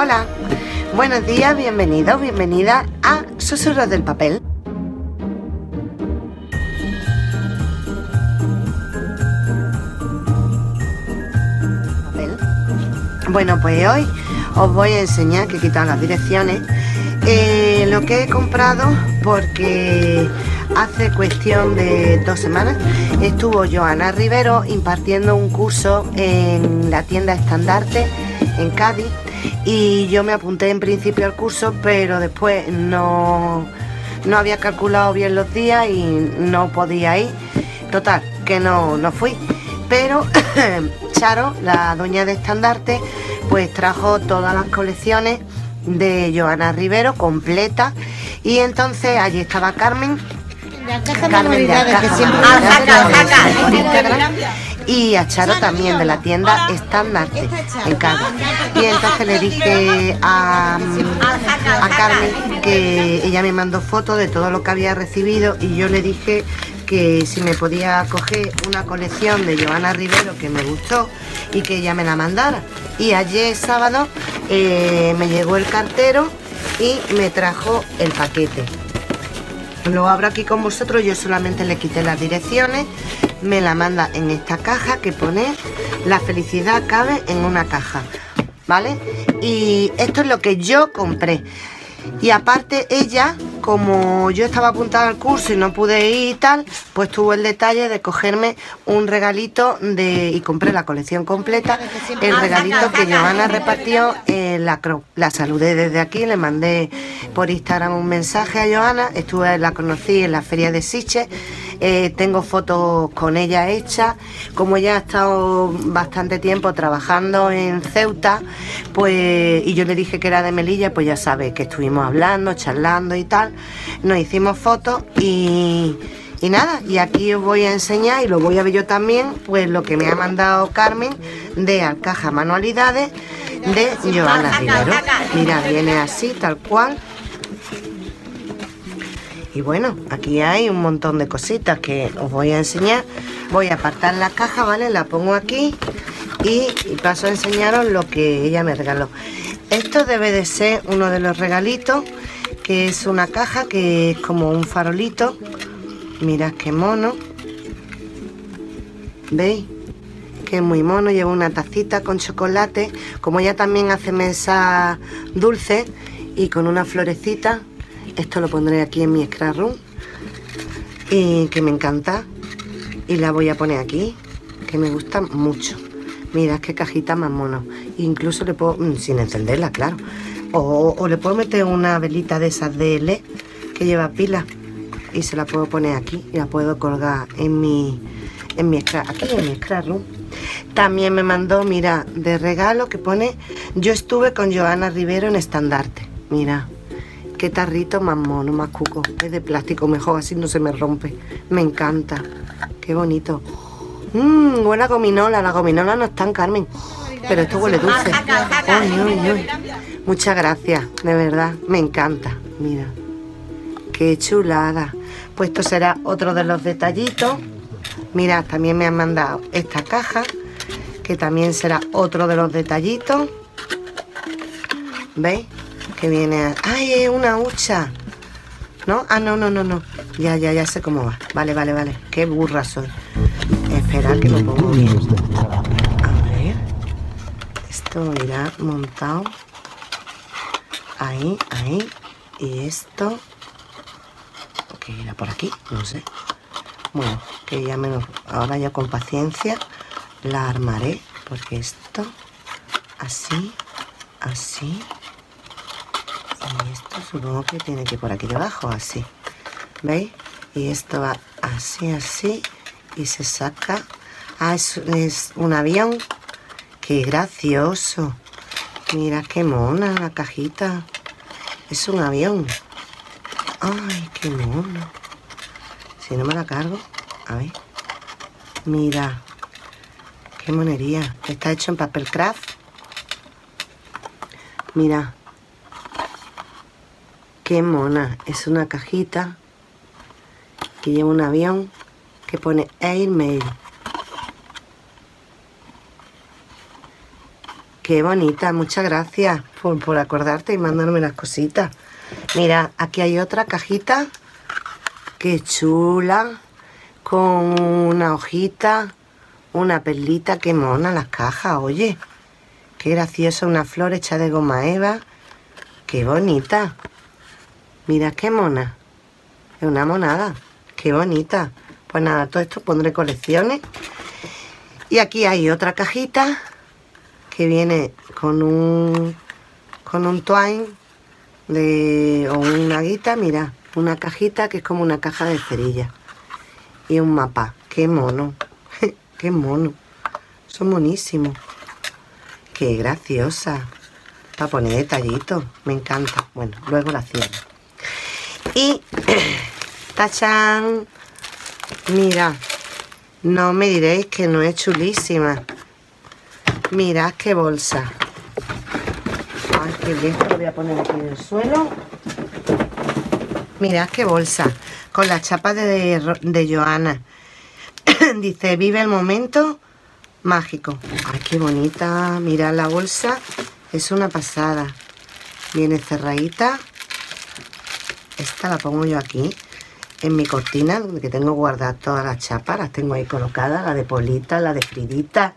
Hola, buenos días, bienvenidos, bienvenida a Susurros del Papel. Bueno, pues hoy os voy a enseñar que he quitado las direcciones eh, lo que he comprado porque hace cuestión de dos semanas estuvo Joana Rivero impartiendo un curso en la tienda Estandarte en Cádiz y yo me apunté en principio al curso pero después no, no había calculado bien los días y no podía ir. Total que no, no fui. Pero Charo la dueña de Estandarte pues trajo todas las colecciones de Joana Rivero completa. Y entonces allí estaba Carmen. Carmen de y a Charo también de la tienda Estandarte en Cádiz. Y entonces le dije a, a Carmen que ella me mandó fotos de todo lo que había recibido y yo le dije que si me podía coger una colección de Joana Rivero que me gustó y que ella me la mandara. Y ayer sábado eh, me llegó el cartero y me trajo el paquete. Lo abro aquí con vosotros, yo solamente le quité las direcciones, me la manda en esta caja que pone la felicidad cabe en una caja, ¿vale? Y esto es lo que yo compré. Y aparte ella, como yo estaba apuntada al curso y no pude ir y tal, pues tuvo el detalle de cogerme un regalito de y compré la colección completa, el regalito que Joana repartió en la La saludé desde aquí, le mandé por Instagram un mensaje a Joana, estuve, la conocí en la feria de Siche, eh, tengo fotos con ella hechas, como ella ha estado bastante tiempo trabajando en Ceuta, pues y yo le dije que era de Melilla, pues ya sabe que estuvimos hablando, charlando y tal, nos hicimos fotos y, y nada, y aquí os voy a enseñar y lo voy a ver yo también, pues lo que me ha mandado Carmen de Alcaja Manualidades de Joana Rivero. Mira, viene así, tal cual. Y bueno, aquí hay un montón de cositas que os voy a enseñar. Voy a apartar la caja, ¿vale? La pongo aquí y, paso a enseñaros lo que ella me regaló. Esto debe de ser uno de los regalitos, que es una caja que es como un farolito. Mirad qué mono. ¿Veis? Que es muy mono, lleva una tacita con chocolate. Como ella también hace mesa dulce y con una florecita. Esto lo pondré aquí en mi scrap room. Y que me encanta. Y la voy a poner aquí, que me gusta mucho. Mira qué cajita más mono. Incluso le puedo, mm, sin encenderla, claro. O, le puedo meter una velita de esas de LED que lleva pila y se la puedo poner aquí y la puedo colgar en mi en mi scrap, aquí en mi scrap room. También me mandó, mira, de regalo que pone yo estuve con Joana Rivero en estandarte. Mira, qué tarrito más mono, más cuco. Es de plástico, mejor así no se me rompe. Me encanta. Qué bonito. Mmm, buena gominola. La gominola no está en Carmen. Pero esto huele dulce. Uy, uy, uy. Muchas gracias, de verdad. Me encanta. Mira. Qué chulada. Pues esto será otro de los detallitos. Mira, también me han mandado esta caja. Que también será otro de los detallitos. ¿Veis? Que viene... A... ¡Ay, es una hucha! ¿No? Ah, no, no, no, no. Ya, ya, ya sé cómo va. Vale, vale, vale. Qué burra soy. Espera que lo pongo bien. A ver. Esto irá montado. Ahí, ahí. Y esto. Que irá por aquí, no sé. Bueno, que ya menos. Ahora ya con paciencia la armaré. Porque esto. Así. Así. Y esto supongo que tiene que ir por aquí debajo, así. ¿Veis? Y esto va así, así y se saca. Ah, es, un avión. Qué gracioso. Mira qué mona la cajita. Es un avión. Ay, qué mono. Si no me la cargo, a ver. Mira. Qué monería. Está hecho en papel craft. Mira. Qué mona. Es una cajita que lleva un avión que pone Airmail. Qué bonita, muchas gracias por, por acordarte y mandarme las cositas. Mira, aquí hay otra cajita. Qué chula. Con una hojita, una perlita. Qué mona las cajas, oye. Qué graciosa, una flor hecha de goma eva. Qué bonita. Mira qué mona. Es una monada. Qué bonita. Pues nada, todo esto pondré colecciones. Y aquí hay otra cajita que viene con un con un twine o una guita, mira, una cajita que es como una caja de cerillas. Y un mapa. ¡Qué mono! ¡Qué mono! Son monísimos. ¡Qué graciosa! Para poner detallitos. Me encanta. Bueno, luego la cierro. Y... ¡Tachan! Mira. No me diréis que no es chulísima. Mirad qué bolsa. Qué bien, lo voy a poner aquí en el suelo. Mirad qué bolsa. Con la chapa de, de Joana. Dice, vive el momento mágico. Ay, qué bonita. Mirad la bolsa. Es una pasada. Viene cerradita. Esta la pongo yo aquí. En mi cortina, que tengo guardadas todas las chapas. Las tengo ahí colocadas. La de Polita, la de Fridita,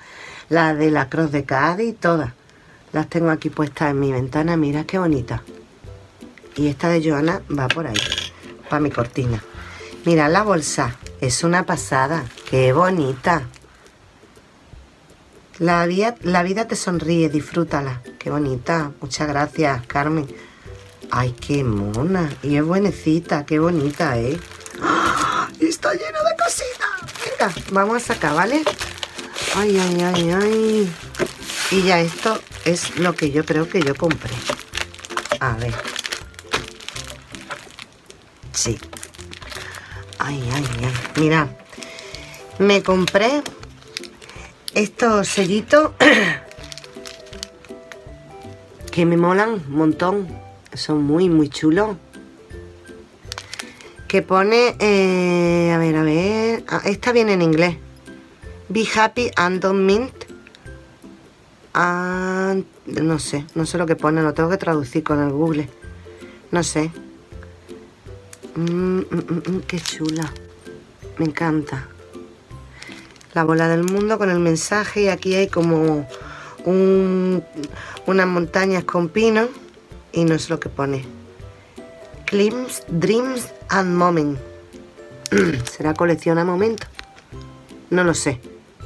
la de la Cruz de Cádiz, todas. Las tengo aquí puestas en mi ventana. Mira qué bonita. Y esta de Joana va por ahí, para mi cortina. Mira la bolsa. Es una pasada. Qué bonita. La vida, la vida te sonríe, disfrútala. Qué bonita. Muchas gracias, Carmen. Ay, qué mona. Y es buenecita, qué bonita, ¿eh? ¡Ah! Está lleno de cositas. Venga, vamos a sacar, ¿vale? Ay, ay, ay, ay. Y ya esto es lo que yo creo que yo compré. A ver. Sí. Ay, ay, ay. Mira. Me compré estos sellitos que me molan un montón. Son muy, muy chulos. Que pone... Eh, a ver, a ver... Ah, esta viene en inglés. Be happy and don't mint. No sé, no sé lo que pone, lo tengo que traducir con el Google. No sé. Mm, mm, mm, qué chula. Me encanta. La bola del mundo con el mensaje y aquí hay como un, unas montañas con pinos y no sé lo que pone. Clims, Dreams and Moment. ¿Será colección a momento? No lo sé.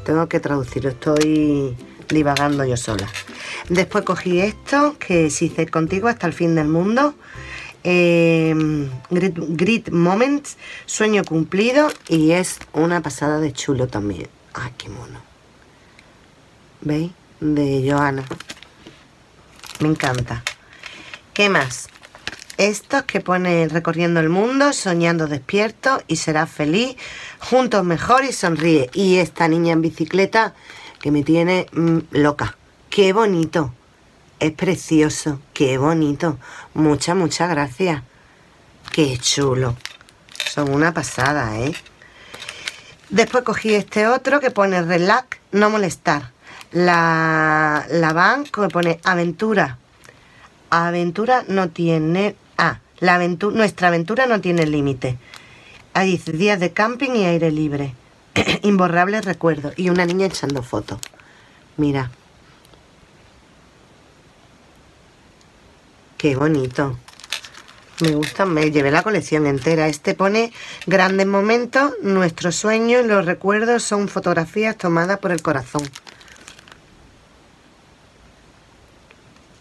Tengo que traducirlo, estoy divagando yo sola. Después cogí esto, que si hice contigo hasta el fin del mundo. Eh, Grit, Moments, sueño cumplido y es una pasada de chulo también. ¡Ay, qué mono! ¿Veis? De Joana. Me encanta. ¿Qué más? Estos que pone recorriendo el mundo, soñando despierto y será feliz, juntos mejor y sonríe. Y esta niña en bicicleta que me tiene mm, loca. ¡Qué bonito! Es precioso, qué bonito. Muchas, muchas gracias. Qué chulo. Son una pasada, ¿eh? Después cogí este otro que pone relax, no molestar. La, la van que pone aventura. Aventura no tiene Ah, la aventura, nuestra aventura no tiene límite. Dice días de camping y aire libre. Imborrables recuerdos. Y una niña echando fotos. Mira. Qué bonito. Me gusta, me llevé la colección entera. Este pone grandes momentos, nuestros sueños y los recuerdos son fotografías tomadas por el corazón.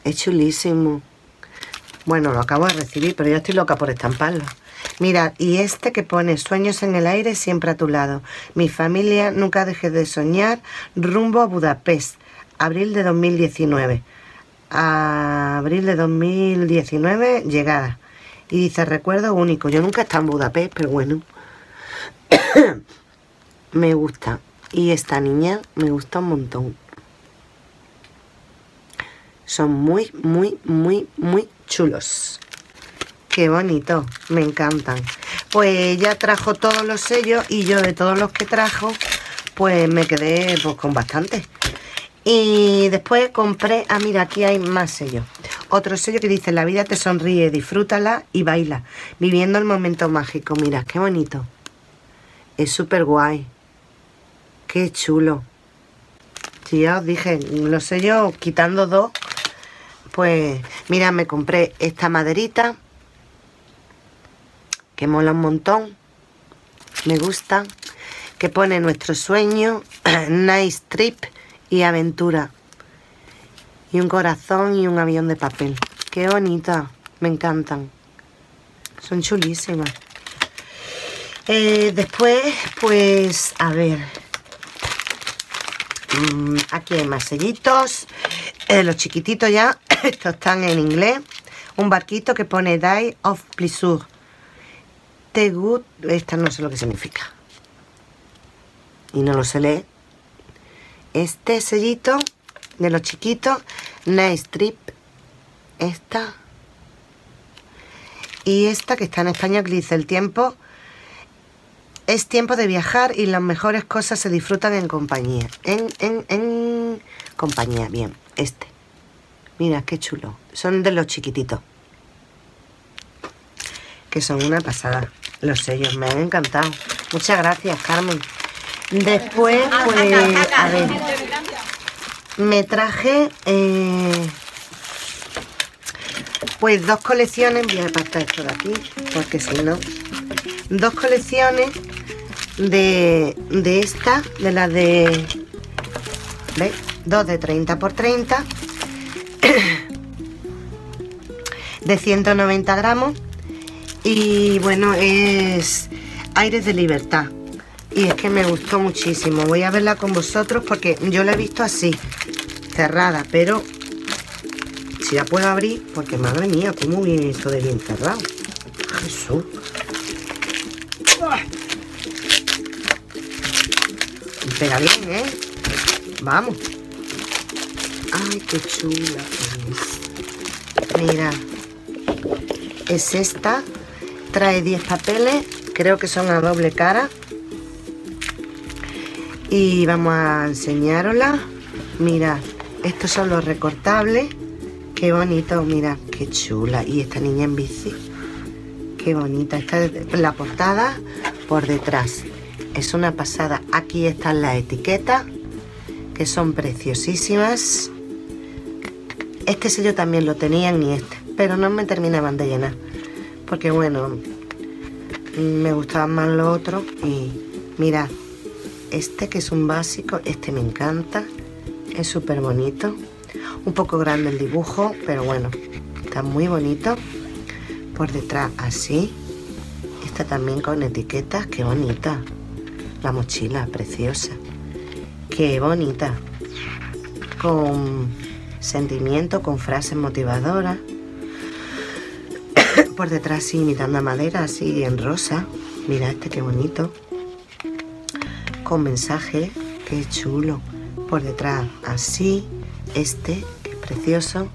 Es chulísimo. Bueno, lo acabo de recibir, pero yo estoy loca por estamparlo. Mira, y este que pone sueños en el aire siempre a tu lado. Mi familia nunca deje de soñar rumbo a Budapest. Abril de 2019. abril de 2019, llegada. Y dice, recuerdo único. Yo nunca he estado en Budapest, pero bueno. me gusta. Y esta niña me gusta un montón. Son muy, muy, muy, muy chulos. Qué bonito, me encantan. Pues ella trajo todos los sellos y yo de todos los que trajo, pues me quedé pues, con bastante. Y después compré, ah mira, aquí hay más sellos. Otro sello que dice, la vida te sonríe, disfrútala y baila, viviendo el momento mágico. Mira, qué bonito. Es súper guay. Qué chulo. Si ya os dije, los sellos quitando dos, pues mira, me compré esta maderita, que mola un montón. Me gusta. Que pone nuestro sueño, nice trip y aventura. Y un corazón y un avión de papel. Qué bonita, me encantan. Son chulísimas. Eh, después, pues, a ver. Mm, aquí hay más sellitos. Eh, los chiquititos ya. Estos están en inglés. Un barquito que pone Die of Pleasure. The Good. Esta no sé lo que significa. Y no lo sé leer este sellito de los chiquitos, Nice Trip, esta y esta que está en español que dice el tiempo es tiempo de viajar y las mejores cosas se disfrutan en compañía. En, en, en compañía, bien, este. Mira, qué chulo. Son de los chiquititos. Que son una pasada. Los sellos, me han encantado. Muchas gracias, Carmen. Después, pues, a ver, me traje, eh, pues, dos colecciones, voy a apartar esto de aquí, porque si no, dos colecciones de, de esta, de las de, ¿ves? Dos de 30 por 30, de 190 gramos, y bueno, es aires de libertad y es que me gustó muchísimo. Voy a verla con vosotros porque yo la he visto así, cerrada, pero si la puedo abrir, porque madre mía, cómo viene esto de bien cerrado. Jesús. Pega bien, ¿eh? Vamos. Ay, qué chula. Mira. Es esta. Trae 10 papeles. Creo que son a doble cara y vamos a enseñarosla mirad estos son los recortables qué bonito mira qué chula y esta niña en bici qué bonita esta es la portada por detrás es una pasada. Aquí están las etiquetas que son preciosísimas. Este sello también lo tenían y este pero no me terminaban de llenar porque bueno me gustaban más los otros y mirad este que es un básico, este me encanta, es súper bonito, un poco grande el dibujo, pero bueno, está muy bonito, por detrás así, esta también con etiquetas, qué bonita, la mochila preciosa, qué bonita, con sentimiento, con frases motivadoras, por detrás sí, imitando a madera, así en rosa, mira este qué bonito, con mensaje, qué chulo. Por detrás, así, este, que precioso.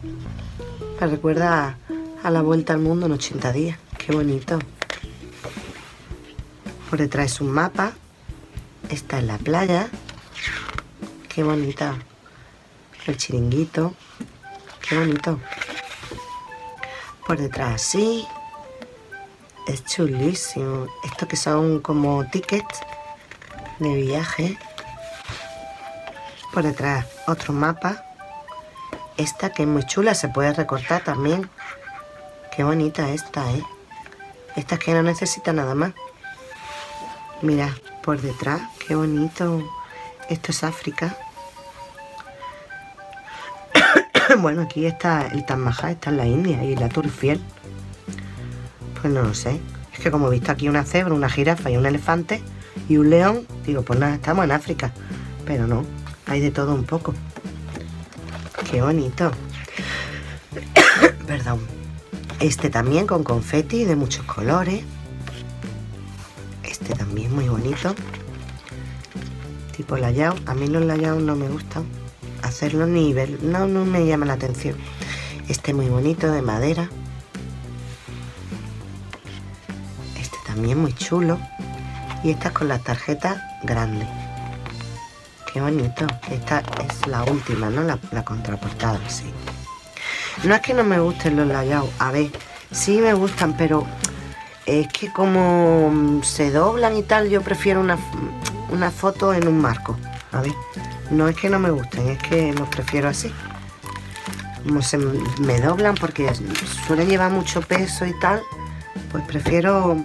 Me recuerda a, la vuelta al mundo en 80 días. Qué bonito. Por detrás es un mapa. Está en la playa. Qué bonita. El chiringuito. Qué bonito. Por detrás así. Es chulísimo. Esto que son como tickets de viaje. Por detrás otro mapa. Esta que es muy chula, se puede recortar también. Qué bonita esta, ¿eh? Esta es que no necesita nada más. Mira, por detrás, qué bonito. Esto es África. bueno, aquí está el Taj está en la India y la Turfiel. Pues no lo sé. Es que como he visto aquí una cebra, una jirafa y un elefante, y un león, digo, pues nada, estamos en África. Pero no, hay de todo un poco. Qué bonito. Perdón. Este también con confeti de muchos colores. También muy bonito. Tipo layao. A mí los layados no me gustan. Hacerlo ni ver. No, no me llama la atención. Este muy bonito de madera. Este también muy chulo y estas con las tarjetas grandes Qué bonito. Esta es la última, ¿no? La, contraportada, sí. No es que no me gusten los layouts. A ver, sí me gustan, pero es que como se doblan y tal, yo prefiero una, una foto en un marco. A ver, no es que no me gusten, es que los prefiero así. Como se me doblan porque suele llevar mucho peso y tal, pues prefiero...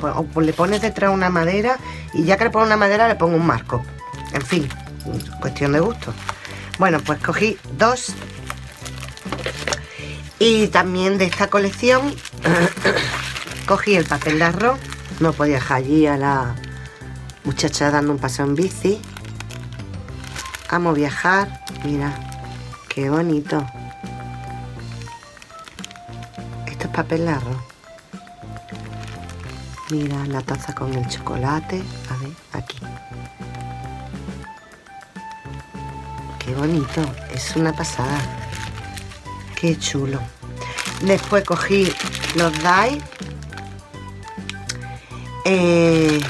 Pues, o pues le pones detrás una madera y ya que le pongo una madera le pongo un marco. En fin, cuestión de gusto. Bueno, pues cogí dos. Y también de esta colección cogí el papel de arroz. No podía dejar allí a la muchacha dando un paseo en bici. Amo viajar. Mira, qué bonito. Esto es papel de arroz. Mira la taza con el chocolate. A ver, aquí. qué bonito, es una pasada. Qué chulo. Después cogí los DAI eh,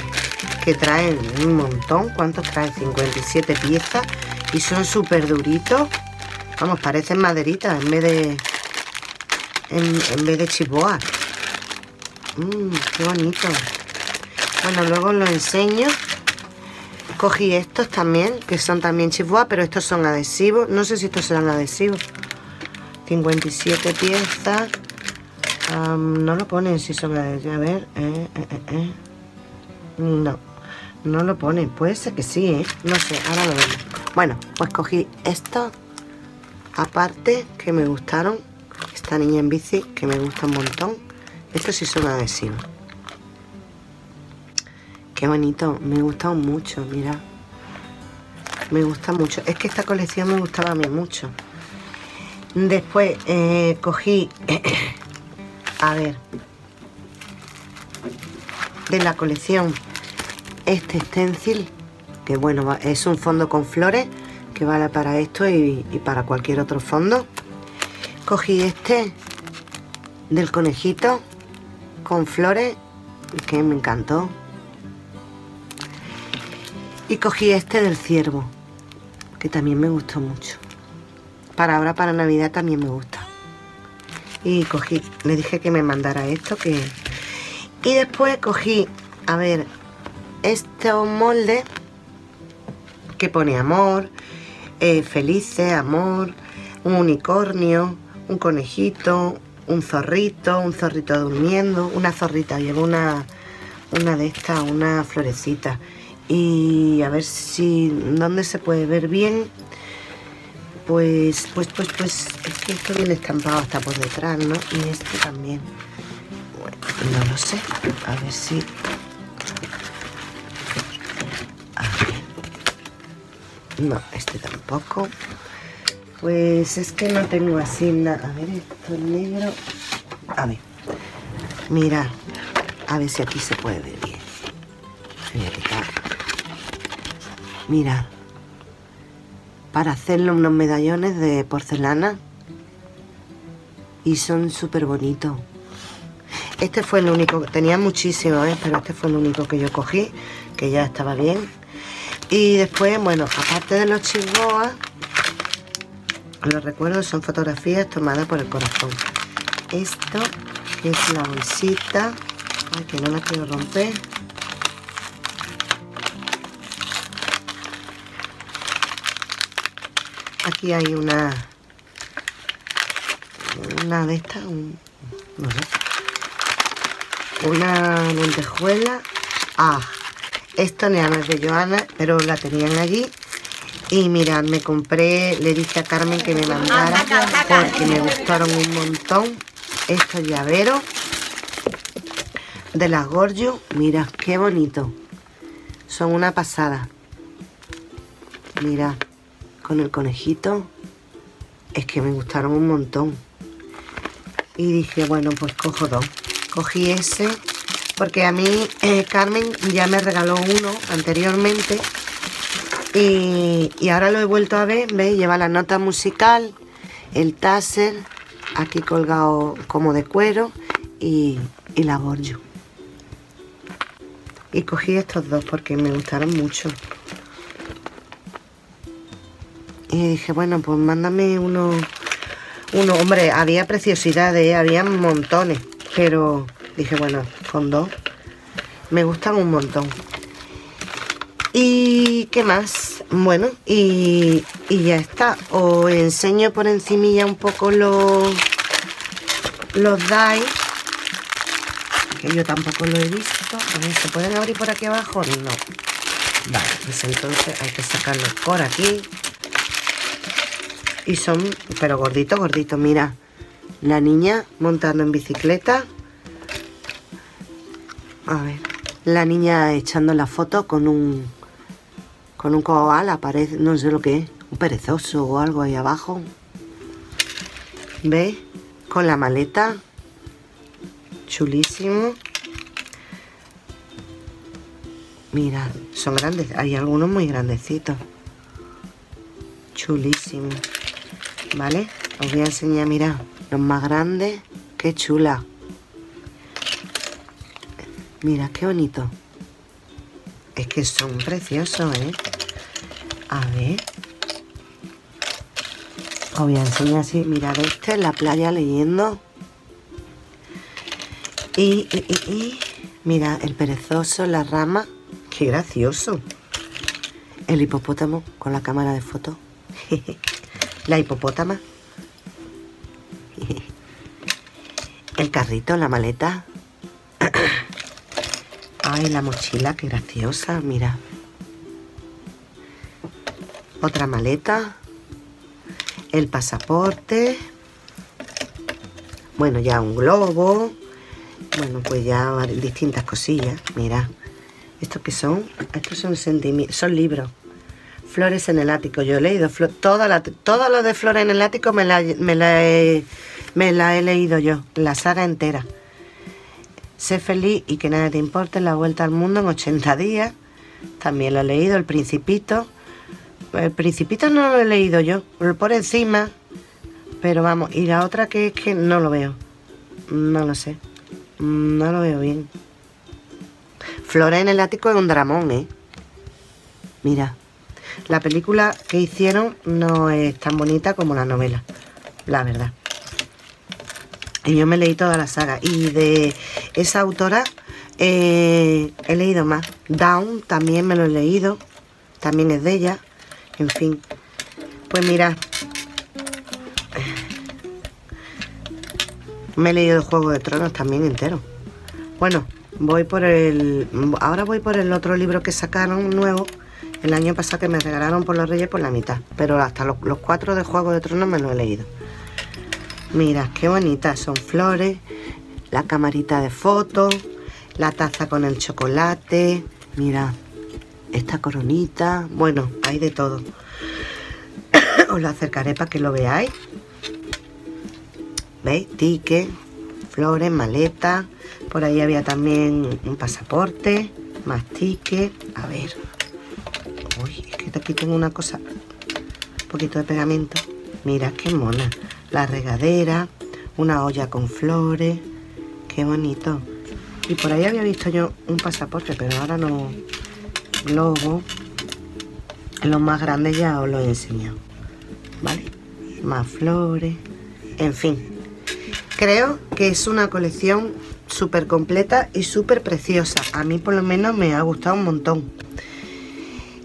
que traen un montón. ¿Cuántos traen? 57 piezas y son súper duritos. Vamos, parecen maderitas en vez de en, vez de chiboas. Mmm, qué bonito. Bueno, luego lo enseño Cogí estos también, que son también chihuahua, pero estos son adhesivos. No sé si estos serán adhesivos. 57 piezas. No lo ponen si son adhesivos. A ver. Eh, eh, eh, no, no lo ponen. Puede ser que sí, ¿eh? No sé, ahora lo vemos. Bueno, pues cogí estos. Aparte, que me gustaron. Esta niña en bici, que me gusta un montón. Estos sí son adhesivos. Qué bonito, me gusta mucho, mira. Me gusta mucho. Es que esta colección me gustaba a mí mucho. Después cogí, a ver, de la colección este stencil, que bueno, es un fondo con flores, que vale para esto y, y para cualquier otro fondo. Cogí este del conejito con flores, que me encantó. Y cogí este del ciervo, que también me gustó mucho. Para ahora, para Navidad, también me gusta. Y cogí, le dije que me mandara esto, que... Y después cogí, a ver, este molde que pone amor, eh, felices, amor, un unicornio, un conejito, un zorrito, un zorrito durmiendo, una zorrita, llevo una, una de estas, una florecita. Y a ver si dónde se puede ver bien pues pues pues pues es que esto viene estampado hasta por detrás no y este también. Bueno, no lo sé. A ver si. A ver. no este tampoco. Pues es que no tengo así nada. A ver esto es negro. A ver. Mira a ver si aquí se puede ver bien. Voy a quitar. Mira, para hacerle unos medallones de porcelana y son súper bonitos. Este fue el único, tenía muchísimo, ¿eh? pero este fue el único que yo cogí, que ya estaba bien. Y después, bueno, aparte de los chisboas, los recuerdos son fotografías tomadas por el corazón. Esto, es la bolsita, ay, que no la quiero romper. Aquí hay una una de estas, no sé, una lentejuela. Ah, esto no es de Joana, pero la tenían allí. Y mirad, me compré, le dije a Carmen que me mandara porque me gustaron un montón estos llaveros de las Gorgio. Mira, qué bonito. Son una pasada. Mira con el conejito es que me gustaron un montón. Y dije, bueno, pues cojo dos. Cogí ese porque a mí eh, Carmen ya me regaló uno anteriormente y, ahora lo he vuelto a ver, ¿veis? Lleva la nota musical, el taser, aquí colgado como de cuero y, y la borjo. Y cogí estos dos porque me gustaron mucho. Y dije, bueno, pues mándame uno, uno. Hombre, había preciosidades, había montones. Pero dije, bueno, con dos me gustan un montón. ¿Y qué más? Bueno, y, y ya está. Os enseño por encimilla un poco los, los dice. Que yo tampoco lo he visto. A ver, ¿se pueden abrir por aquí abajo? No. Vale, pues entonces hay que sacarlos por aquí. Y son, pero gordito, gordito, mira. La niña montando en bicicleta. A ver. La niña echando la foto con un con un koala, parece, no sé lo que es, un perezoso o algo ahí abajo. ¿Ve? Con la maleta. Chulísimo. Mira, son grandes, hay algunos muy grandecitos. Chulísimo. ¿Vale? Os voy a enseñar, mira, los más grandes. Qué chula. Mira, qué bonito. Es que son preciosos, ¿eh? A ver. Os voy a enseñar así. Mirad este en la playa leyendo. Y, y, y, y, mira, el perezoso, la rama. Qué gracioso. El hipopótamo con la cámara de foto. la hipopótama. el carrito, la maleta. Ay, la mochila, qué graciosa, mira. Otra maleta. El pasaporte. Bueno, ya un globo. Bueno, pues ya distintas cosillas. Mira. ¿Estos qué son? Estos son. Son libros. Flores en el ático. Yo he leído toda la, todo lo de Flores en el ático me la, me la, me la he leído yo. La saga entera. Sé feliz y que nada te importe la vuelta al mundo en 80 días. También lo he leído, El Principito. El Principito no lo he leído yo, por encima. Pero vamos, y la otra que es que no lo veo. No lo sé. No lo veo bien. Flora en el ático es un dramón, ¿eh? Mira, la película que hicieron no es tan bonita como la novela, la verdad. Y yo me leí toda la saga. Y de esa autora eh, he leído más. Down también me lo he leído. También es de ella. En fin. Pues mira. Me he leído el Juego de Tronos también entero. Bueno, voy por el... Ahora voy por el otro libro que sacaron nuevo. El año pasado que me regalaron por los Reyes por la mitad. Pero hasta los, cuatro de Juego de Tronos me lo he leído. Mira, qué bonitas son flores, la camarita de fotos, la taza con el chocolate, mira, esta coronita, bueno, hay de todo. Os lo acercaré para que lo veáis. ¿Veis? Ticket, flores, maleta. Por ahí había también un pasaporte, más ticket. A ver. Aquí tengo una cosa. Un poquito de pegamento. Mira, qué mona la regadera, una olla con flores, qué bonito. Y por ahí había visto yo un pasaporte, pero ahora no. Logo. Los más grandes ya os lo he enseñado. ¿Vale? Más flores. En fin. Creo que es una colección súper completa y súper preciosa. A mí por lo menos me ha gustado un montón.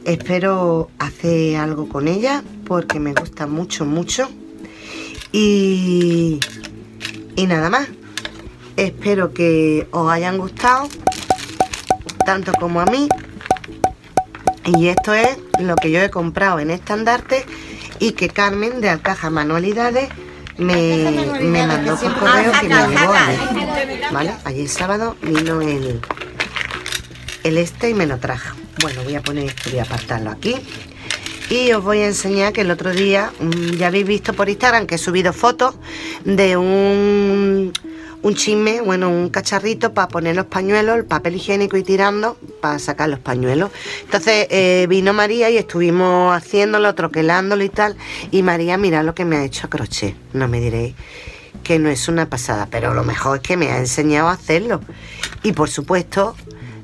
Espero hacer algo con ella porque me gusta mucho, mucho. Y, y nada más. Espero que os hayan gustado, tanto como a mí. Y esto es lo que yo he comprado en estandarte y que Carmen de Alcaja Manualidades me, me mandó por correo que me llegó a mí. ¿Vale? Ayer sábado vino el, el este y me lo trajo. Bueno, voy a poner esto, voy a apartarlo aquí. Y os voy a enseñar que el otro día, mm, ya habéis visto por Instagram que he subido fotos de un, un chisme, bueno, un cacharrito para poner los pañuelos, el papel higiénico y tirando para sacar los pañuelos. Entonces eh, vino María y estuvimos haciéndolo, troquelándolo y tal. Y María, mira lo que me ha hecho a crochet. No me diréis que no es una pasada, pero lo mejor es que me ha enseñado a hacerlo. Y por supuesto,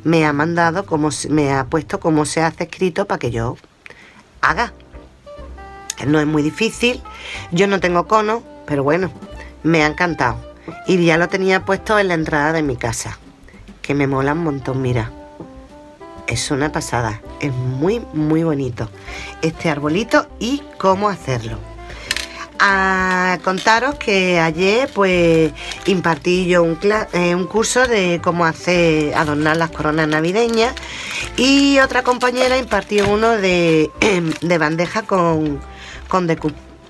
me ha mandado, como me ha puesto cómo se hace escrito para que yo haga. No es muy difícil. Yo no tengo cono, pero bueno, me ha encantado. Y ya lo tenía puesto en la entrada de mi casa. Que me mola un montón, mira. Es una pasada. Es muy, muy bonito. Este arbolito y cómo hacerlo a contaros que ayer pues impartí yo un, eh, un, curso de cómo hacer adornar las coronas navideñas y otra compañera impartió uno de, de bandeja con, con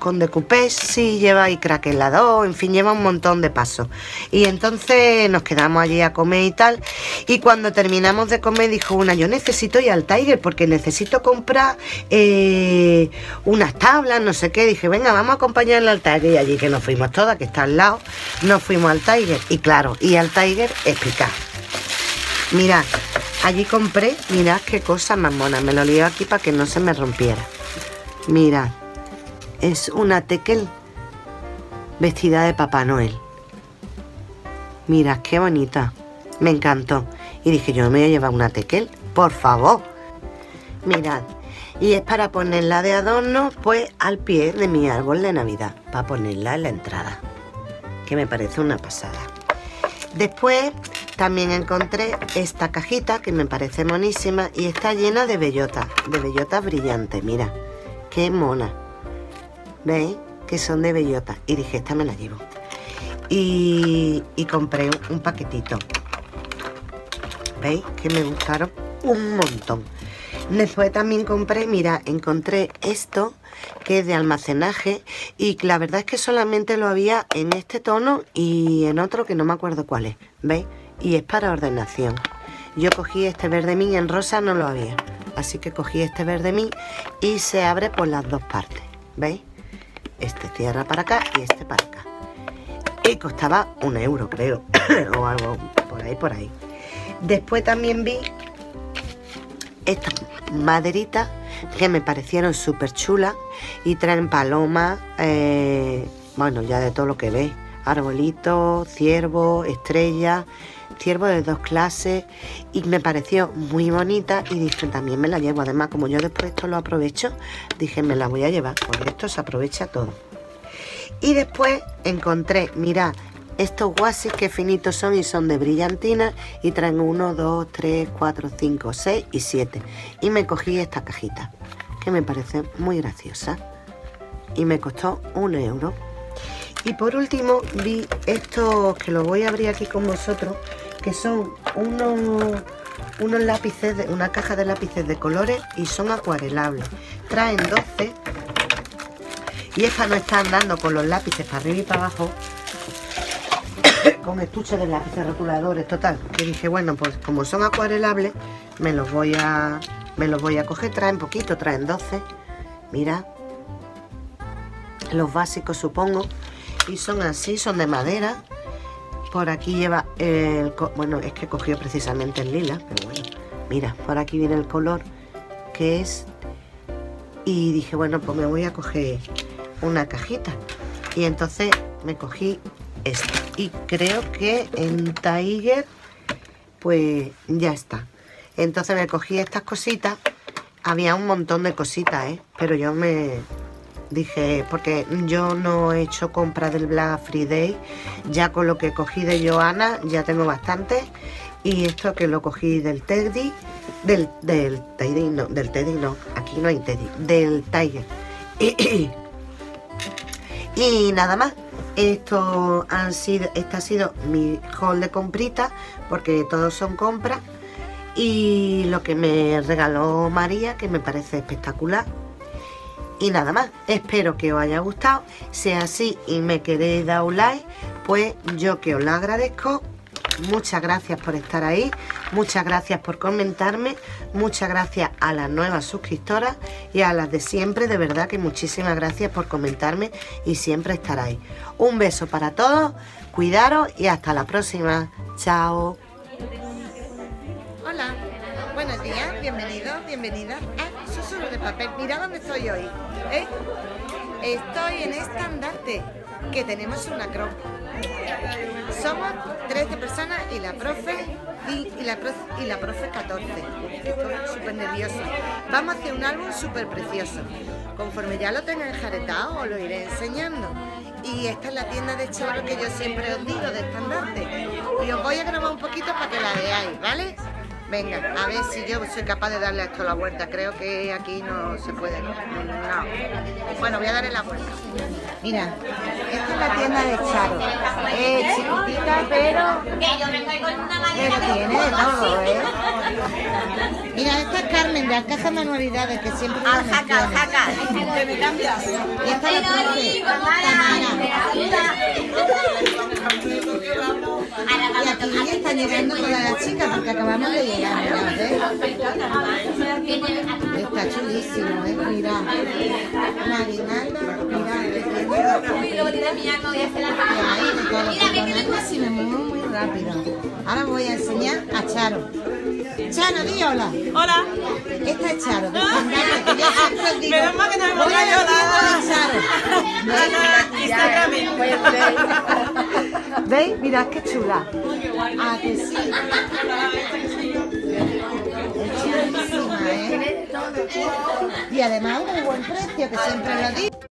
con decoupés sí lleva y craquelador, en fin, lleva un montón de pasos. Y entonces nos quedamos allí a comer y tal. Y cuando terminamos de comer dijo una, yo necesito ir al Tiger porque necesito comprar eh, unas tablas, no sé qué. Dije, venga, vamos a acompañarla al Tiger. Y allí que nos fuimos todas, que está al lado, nos fuimos al Tiger. Y claro, y al Tiger explicar. Mirad, allí compré, mirad qué cosa más mona. Me lo lío aquí para que no se me rompiera. Mirad es una tequel vestida de Papá Noel. Mira, qué bonita. Me encantó. Y dije, yo me voy a llevar una tequel, por favor. Mirad. Y es para ponerla de adorno, pues, al pie de mi árbol de Navidad. Para ponerla en la entrada. Que me parece una pasada. Después también encontré esta cajita que me parece monísima y está llena de bellotas, de bellotas brillantes, mira, qué mona. ¿Veis? Que son de bellota. Y dije, esta me la llevo. Y, compré un paquetito. ¿Veis? Que me gustaron un montón. Después también compré, mira, encontré esto que es de almacenaje y la verdad es que solamente lo había en este tono y en otro que no me acuerdo cuál es, ¿veis? Y es para ordenación. Yo cogí este verde mí en rosa no lo había, así que cogí este verde mí y se abre por las dos partes, ¿veis? Este cierra para acá y este para acá. Y costaba un euro, creo. o algo por ahí, por ahí. Después también vi estas maderitas que me parecieron súper chulas y traen palomas, eh, bueno, ya de todo lo que veis. Arbolito, ciervo, estrella, ciervo de dos clases y me pareció muy bonita y dije también me la llevo. Además, como yo después esto lo aprovecho, dije me la voy a llevar porque esto se aprovecha todo. Y después encontré, mirad, estos guasis que finitos son y son de brillantina y traen 1, 2, 3, 4, 5, 6 y 7. Y me cogí esta cajita que me parece muy graciosa y me costó un euro. Y por último vi estos que los voy a abrir aquí con vosotros que son unos, unos lápices, de, una caja de lápices de colores y son acuarelables. Traen 12 y esta no está andando con los lápices para arriba y para abajo con estuches de lápices rotuladores, total. Que dije, bueno, pues como son acuarelables, me los voy a me los voy a coger, traen poquito, traen 12. Mira, los básicos supongo, y son así, son de madera por aquí lleva el... Bueno, es que cogió precisamente el lila, pero bueno. Mira, por aquí viene el color que es... Y dije, bueno, pues me voy a coger una cajita. Y entonces me cogí esta. Y creo que en Tiger, pues ya está. Entonces me cogí estas cositas. Había un montón de cositas, ¿eh? Pero yo me, Dije, porque yo no he hecho compra del Black Friday, ya con lo que cogí de Joana ya tengo bastante. Y esto que lo cogí del Teddy, del, del Teddy, no, del Teddy no, aquí no hay Teddy, del Tiger. y nada más, esto han sido, este ha sido mi haul de comprita, porque todos son compras. Y lo que me regaló María, que me parece espectacular, y nada más, espero que os haya gustado. Si es así y me queréis dar un like, pues yo que os lo agradezco. Muchas gracias por estar ahí, muchas gracias por comentarme, muchas gracias a las nuevas suscriptoras y a las de siempre, de verdad que muchísimas gracias por comentarme y siempre estar ahí. Un beso para todos, cuidaros y hasta la próxima. Chao. Hola, buenos días, bienvenidos, bienvenidas de papel. Mira dónde estoy hoy. ¿Eh? Estoy en estandarte, que tenemos una crop. Somos 13 personas y la profe y, la, y la profe 14. Estoy súper nerviosa. Vamos a hacer un álbum súper precioso. Conforme ya lo tenga enjaretado, os lo iré enseñando. Y esta es la tienda de choro que yo siempre os digo, de estandarte. Y os voy a grabar un poquito para que la veáis, ¿vale? Venga, a ver si yo soy capaz de darle a esto la vuelta. Creo que aquí no se puede. No. Bueno, voy a darle la vuelta. Mira, esta es la tienda de Charo. Es chiquitita, pero. Pero tiene de todo, ¿eh? Mira, esta es Carmen de Alcaja Manualidades, que siempre. Aljaca, aljaca. ¿Te me cambias? Y esta es la profe. Y aquí están llegando todas las chicas porque acabamos de llegar. Está chulísimo, ¿eh? Mira. La guirnalda, mira. Mira, muy rápido. Ahora voy a enseñar a Charo. Charo, di hola. Hola. Esta es Charo. Menos mal que no me voy a llorar. Charo. ¿Veis? Mirad qué chula. Ah, que sí. Es chulísima, ¿eh? Y además un buen precio, que siempre lo digo.